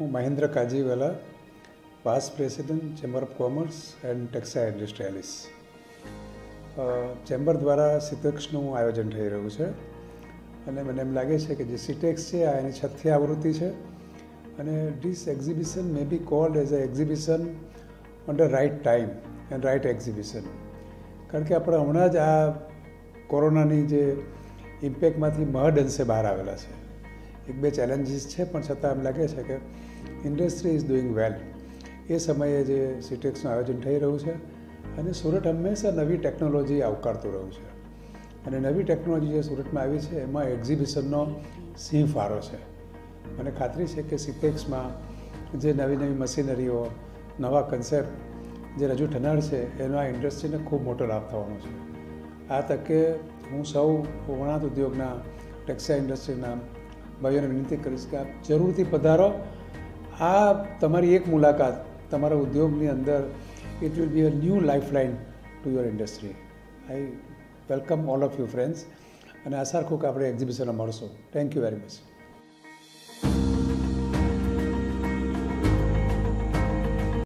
હું Mahendra Kajiwala vice president chamber of commerce and textile industrialists chamber દ્વારા સિટેક્સનું આયોજન થઈ રહ્યું છે અને મને એમ લાગે છે કે જે સિટેક્સ છે, આ એની છઠ્ઠી આવૃત્તિ છે અને this exhibition may be called as a exhibition under right time and right exhibition કારણ કે આપણે હમણાં જ આ કોરોનાની જે ઇમ્પેક્ટમાંથી મહદ અંશે બહાર આવેલા છે. એક બે ચેલેન્જીસ છે, પણ છતાં એમ લાગે છે કે ઇન્ડસ્ટ્રી ઇઝ ડુઈંગ વેલ એ સમયે જે સિટેક્સનું આયોજન થઈ રહ્યું છે અને સુરત હંમેશા નવી ટેકનોલોજી આવકારતું રહ્યું છે. અને નવી ટેકનોલોજી જે સુરતમાં આવી છે, એમાં એક્ઝિબિશનનો સિંહ ફાળો છે. મને ખાતરી છે કે સિટેક્સમાં જે નવી નવી મશીનરીઓ, નવા કન્સેપ્ટ જે રજૂ થનાર છે, એનો આ ઇન્ડસ્ટ્રીને ખૂબ મોટો લાભ થવાનો છે. આ તકે હું સૌ વણાટ ઉદ્યોગના ટેક્સટાઇલ ઇન્ડસ્ટ્રીના ભાઈઓને વિનંતી કરીશ કે આપ જરૂરથી પધારો. આ તમારી એક મુલાકાત તમારા ઉદ્યોગની અંદર it will be a new life line to your industry I welcome all of you friends અને આશા રાખું કે આપણે એક્ઝિબિશનમાં મળશું. Thank you very much